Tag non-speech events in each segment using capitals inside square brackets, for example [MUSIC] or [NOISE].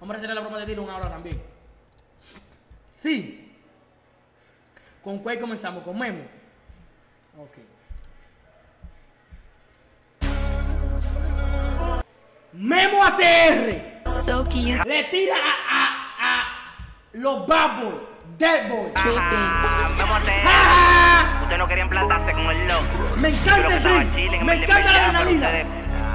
Vamos a hacer la broma de Dylan ahora también. Sí. ¿Con cuál comenzamos? Con Memo. Ok. Memo ATR. So cute. Le tira a, a, a los bad boys, dead boys. Tripping. Ah, vamos a hacer. ¡Ja, ja! Ustedes no querían plantarse con el loco. Me encanta el ring. Me encanta la adrenalina. ustedes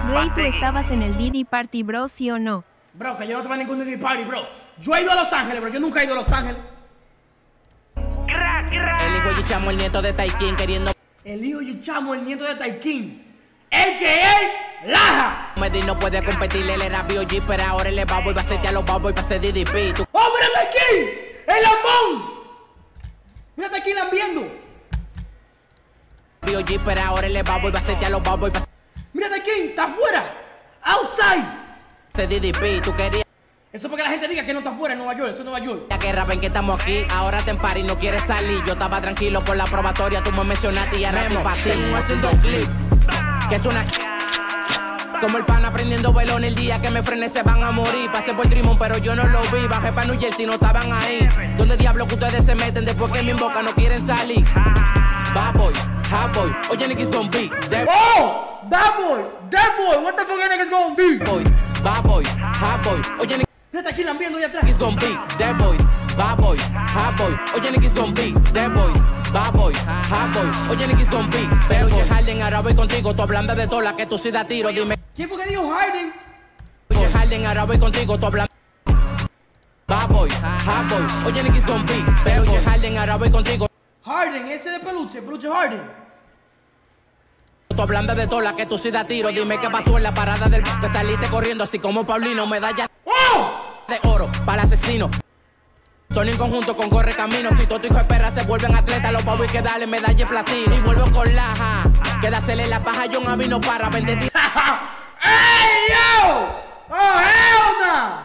Ray, van a ¿tú seguir. estabas en el Diddy Party Bro, sí o no? Bro, que yo no estaba en ningún DJ party, bro. Yo he ido a Los Ángeles, bro. Yo nunca he ido a Los Ángeles. Crack, crack. El hijo de chamo, el nieto de Taikin queriendo El hijo de Chamo, el nieto de Taikin. El que es Laja. medir no puede competir, él era B.O.G. pero ahora él es babo y va a ser a los babos y va a ser DDP. Tú ¡Oh, mira Taikin! ¡El lambón! Mira Taikin lambiendo. B.O.G. pero ahora él es babo y va a ser a los babos y va a Mira Taikin, está afuera. Outside. DDP. Tú querías Eso porque la gente diga que no está afuera en Nueva York. Eso es Nueva York. que rapen que estamos aquí, ahora te empari y no quieres salir. Yo estaba tranquilo por la probatoria, tú me mencionaste y te pasé. Tengo haciendo un clip, que es una... Como el pan aprendiendo velón el día que me frené se van a morir. Pasé por Dreamon pero yo no lo vi. Bajé pa' New Jersey, no estaban ahí. ¿Dónde diablos que ustedes se meten después que en mi boca no quieren salir? Bad boy, hot boy, oye niggas gon' be ¡Oh! That boy. That boy. What the fuck nigga's gonna be? boys, bad boy, hot boy, oye Mira Taikin lambiendo ahí atrás. niggas gon' be Dead boys, bad boy, hot boy, oye niggas gon' be Dead boys, bad boy, hot boy, oye niggas gon' be Dead boy, Harden, ahora voy contigo, tú hablando de tola que tú sí da tiro, dime. ¿Quién fue que dijo Harden? Oye Harden, ahora voy contigo, tú hablando Bad boy, hot boy, oye niggas gon' be Oye Harden, ahora voy contigo. Harden, ese de peluche. Peluche Harden. Tú hablando de tola que tú sí da tiro, dime qué pasó en la parada del que saliste corriendo así como Paulino, medalla de oro para el asesino. Son en conjunto con corre camino. Si todo tu hijo de perra se vuelven atletas, los pavos que darle medalla de platino. Y vuelvo con laja. Quédasele la paja, John Avino para vender [LAUGHS] ¡Ey, yo! ¡Oh, hell no!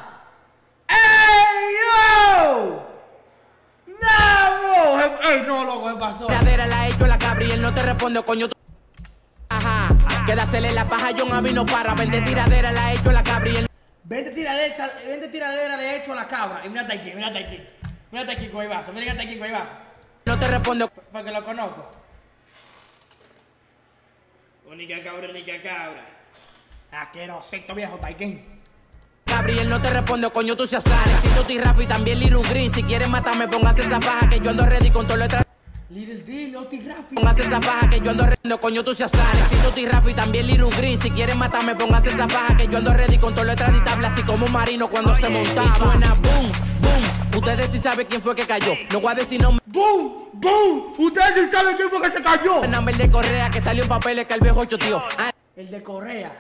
¡Ey, yo! ¡No! ¡Ey, no, loco! ¿Qué pasó? tiradera la he hecho la cabra y él no te responde, coño. Quédasele la paja, John Avino para vender tiradera la he hecho la cabra y él Vente tiradera, vente tiradera le he hecho a la cabra. Y. Mira Taikin con el vaso, mira Taikin con el vaso. no te responde. Porque lo conozco. Única cabra, única cabra. Asquerosito viejo Taikin. Él no te responde, coño, tú se sales. Si tú y Rafi también Little Green. Si quieres matarme, póngase esa paja que yo ando ready con todo lo detrás. Little D, Loti Rafi. Póngase esa faja que yo ando ready, coño tú se sales. Si tú y Rafi también Little Green. Si quieres matarme, póngase esa faja que yo ando ready con todo lo extraditable. Así como un marino cuando se montaba. Y suena boom, boom. Ustedes sí saben quién fue que cayó. No voy a decir nombre. ¡Boom! ¡Boom! Ustedes sí saben quién fue que se cayó. Number de Correa que salió en papeles que el viejo hecho tío. Ah, El de Correa.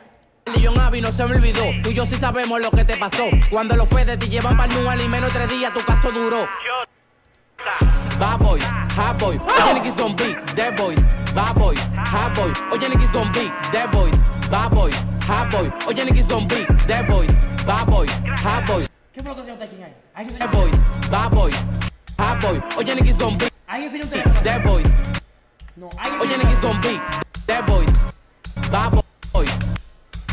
el de John Avi no se me olvidó. Tú y yo sí sabemos lo que te pasó. Cuando los Fedes te llevan para el y menos tres días tu caso duró. Bad boy, hot boy, oye niggas gon' be dead boys. Bad boy, hot boy, oye niggas gon' be dead boys. Bad boy, hot boy, oye niggas gon' be dead boys. Bad boy, hot boy, ¿Qué fue lo que enseñó Taikin ahí? ¿Hay que dead boys. Bad boy, hot boy, oye niggas gon' be ¿Hay que enseñar dead boys. No, hay que enseñar- niggas gon' be dead boys. Bad boy,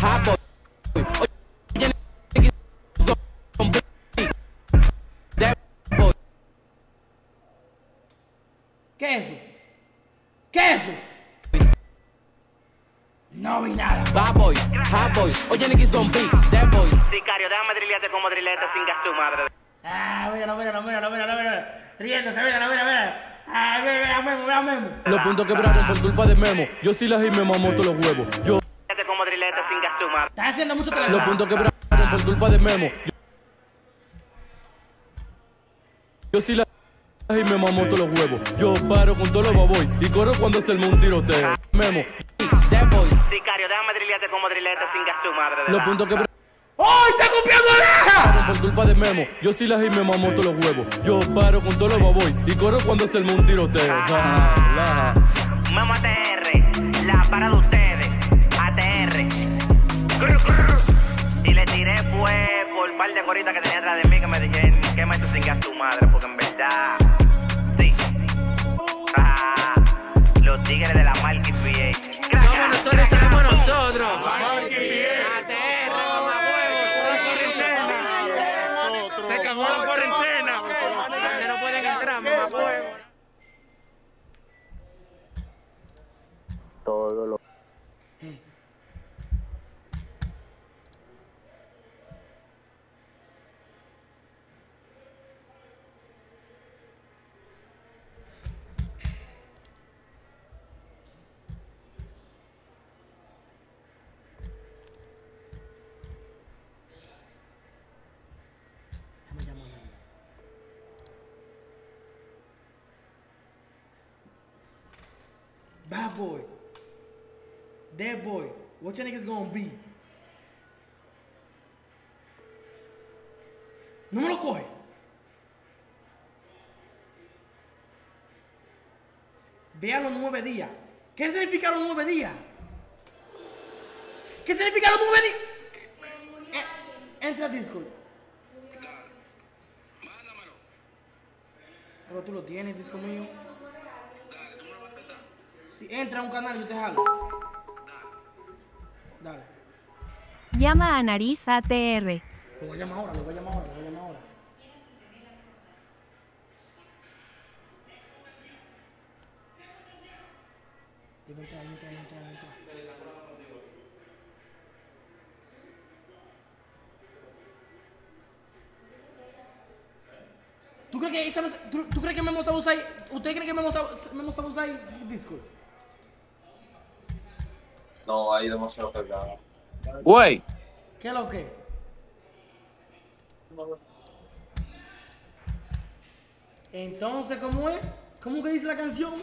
hot boy, oye niggas gon' be dead boys. Sicario, déjame drillarte como drillete sin gas su madre. Ah, míralo, míralo, míralo, míralo, míralo. Riéndose, míralo, míralo, míralo. Ah, mira, mira, Memo, mira, Memo. Los puntos quebraron por culpa de Memo. Yo sí las y me mamó todos los huevos. Yo, como drillete sin gas su madre. Estás haciendo mucho los teléfono. puntos quebraron por culpa de Memo. Yo, yo sí las y me mamó todos los huevos. Yo paro con todos los baboy y corro cuando se arma un tiroteo. Memo. Sicario, déjame drillarte como drillete sin gas su madre. los puntos quebraron ¡Oh, está copiando oreja! por culpa de Memo. Yo sí las y me mamó todos los huevos. Yo paro con todos los baboy y corro cuando se arma un tiroteo. Laja, laja. Memo ATR, la para de ustedes. ATR. Y le tiré fue por un par de coritas que tenía atrás de mí que me dijeron que me sin gas tu madre, porque en verdad. Sí. Ah, los tigres de la marca Bad boy. Dead boy. What your niggas gonna be? No me lo coge. Vea los nueve días. ¿Qué significa los nueve días? ¿Qué significa los nueve días? Eh, Entra a Discord. Pero tú lo tienes, disco mío. Si entra a un canal, yo te jalo. Dale. Llama a Nariz ATR. Lo voy a llamar ahora, lo voy a llamar ahora, lo voy a llamar ahora. Dime entrar, dime entrar, dime entrar, dime entrar. ¿Tú crees que esa no es- tú, tú crees que Memo ¿Usted cree que Memo Discord? No, hay demasiado cargado. Güey. ¿Qué es lo que? Entonces, ¿cómo es? ¿Cómo que dice la canción?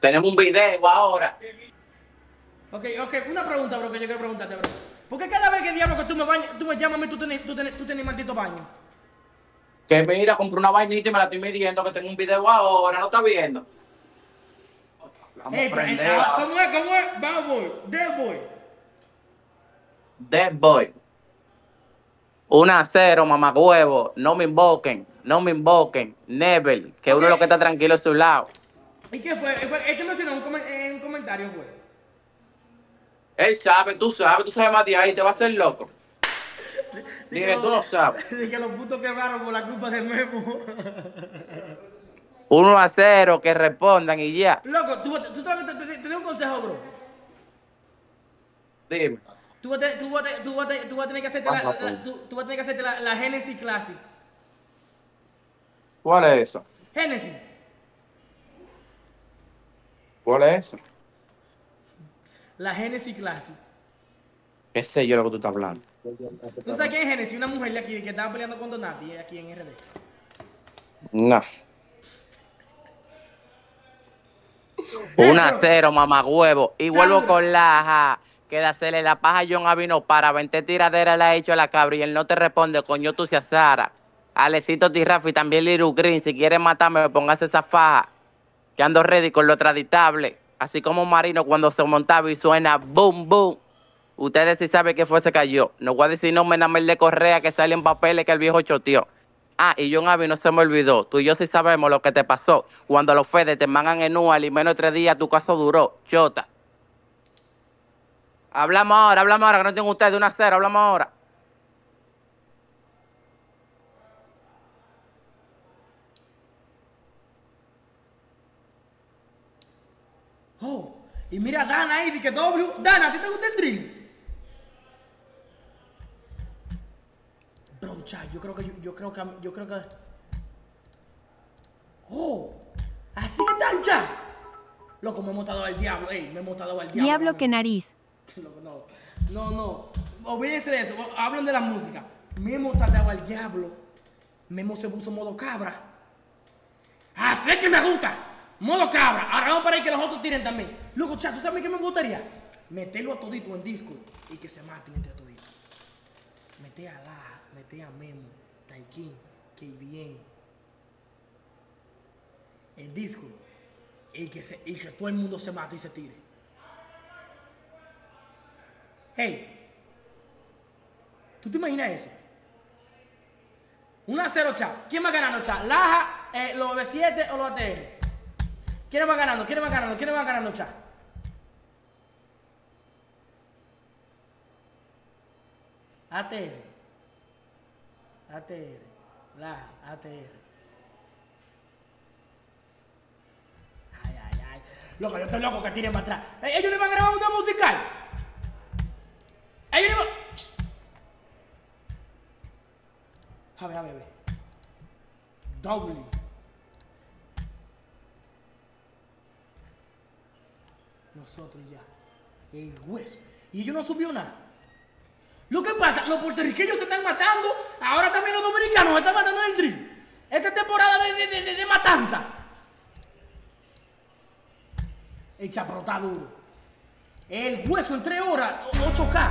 Tenemos un video ahora. Ok, ok, una pregunta, bro, que yo quiero preguntarte, bro. ¿Por qué cada vez que diablo que tú me bañas, tú me llamas a mí, tú tienes, tú tienes, tú tienes maldito baño? Que mira, compré una vainita y me la estoy midiendo que tengo un video ahora, ¿no está viendo? Vamos Ey, a prender. ¿Cómo es? ¿Cómo es? Bad boy, dead boy. Dead Boy. 1 a 0, mamagüevo. No me invoquen. No me invoquen. Never. Que uno Ok. lo que está tranquilo es su lado. ¿Y qué fue? Este mencionó un en un comentario, fue. Él sabe, tú sabes, tú sabes más de ahí, te va a hacer loco. [LAUGHS] Dije, tú lo sabes. Dije que los putos quebraron por la culpa de Memo. [LAUGHS] 1 a 0, que respondan y ya. Loco, tú, tú sabes que te, te, te doy un consejo, bro. Dime. Tú vas, a tú, vas, a te- tú, vas, a te- tú vas a tener que hacerte la, la- tú, tú vas a tener que hacerte la, la Genesis Classic. ¿Cuál es eso? Genesis. ¿Cuál es eso? La Genesis Classic. ¿Qué sé yo lo que tú estás hablando? ¿Tú sabes quién es Genesis? Una mujer de aquí que estaba peleando con Donati eh, aquí en RD. No. 1 a 0, mamagüevo. Y vuelvo con la ja, que de hacerle la paja a John Avino para 20 tiraderas le ha hecho a la cabra y él no te responde, coño tú seas Sara. Alecito Tirrafi, también Liru Green, si quieres matarme, póngase esa faja. Que ando ready con lo traditable. Así como Marino cuando se montaba y suena boom, boom. Ustedes sí saben que fue se cayó. No voy a decir no me el de Correa que sale en papeles que el viejo choteó. Ah, y John Avi no se me olvidó. Tú y yo sí sabemos lo que te pasó. Cuando los Fedes te mangan en UAL y menos de tres días tu caso duró. Chota. Hablamos ahora, hablamos ahora, que no tengo ustedes una cero, hablamos ahora. Oh, y mira a Dana ahí, que W. Dana, ¿a ti te gusta el drill? Bro, cha, yo creo que yo, yo creo que yo creo que. Oh, así están ya. Loco, me he montado al diablo, ey, me he montado al diablo. Diablo que nariz. [LAUGHS] Loco, no, no, no. Olvídense de eso. Hablan de la música. Memo trataba al diablo. Memo se puso modo cabra. Así que me gusta. Modo cabra. Ahora vamos para ahí que los otros tiren también. Loco, chat, ¿tú sabes qué me gustaría? Meterlo a todito en Discord y que se maten entre toditos. Mete a La, mete a Memo, Taikin, bien. En Discord. Y que, se, que todo el mundo se mate y se tire. Hey, ¿tú te imaginas eso? 1 a 0, chat. ¿Quién va ganando, chat? ¿Laja, eh, los B7 o los ATR? ¿Quién va ganando? ¿Quién va ganando? ¿Quién va ganando, chat? ATR. ATR. La ATR. Ay, ay, ay. Loco, yo estoy loco que tiren para atrás. Eh, Ellos le van a grabar un tema musical. Ellos le van. A ver, a ver, a ver. Doble. Nosotros ya. El hueso. Y ellos no subió nada. Lo que pasa, los puertorriqueños se están matando. Ahora también los dominicanos están matando en el drill. Esta temporada de, de, de- de matanza. El chaprotá duro. El hueso en 3 horas, 8K.